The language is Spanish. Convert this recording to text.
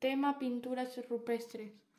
Tema pinturas rupestres.